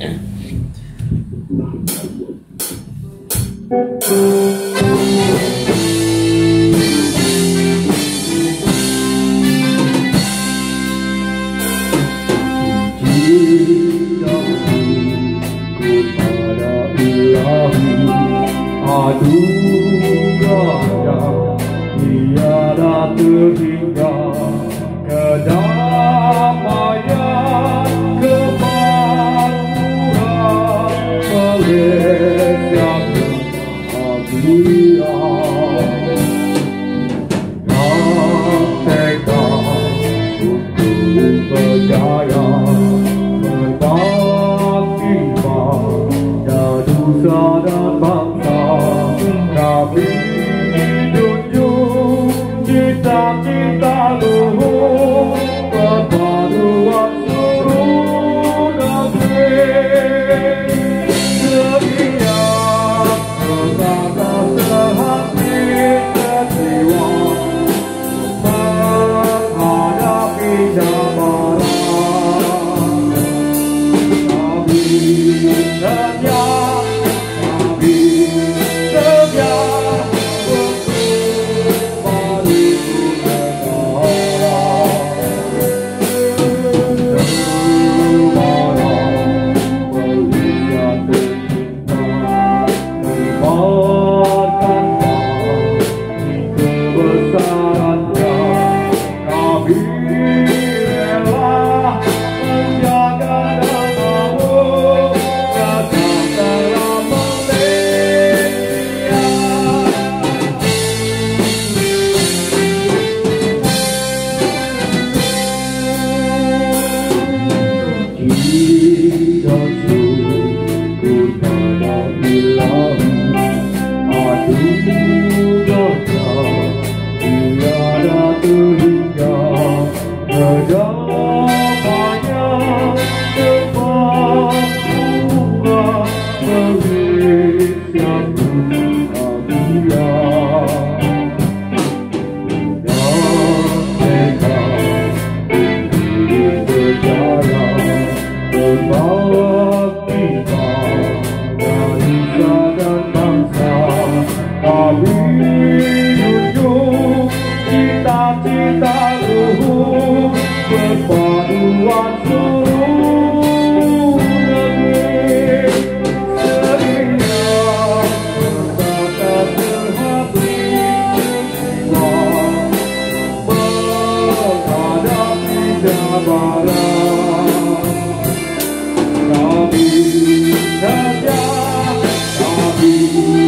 예. Ooh. we are. menuju cita-cita luhur berpaduan seluruh negeri sehingga kata berhati menghadapi jabaran kami saja kami